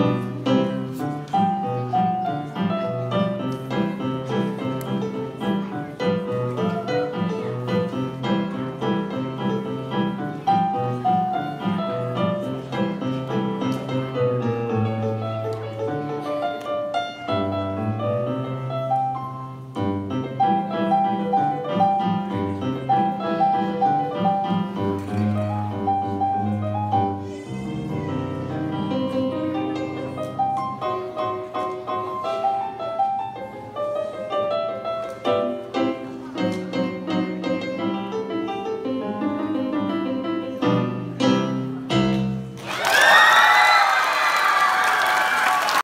Bye.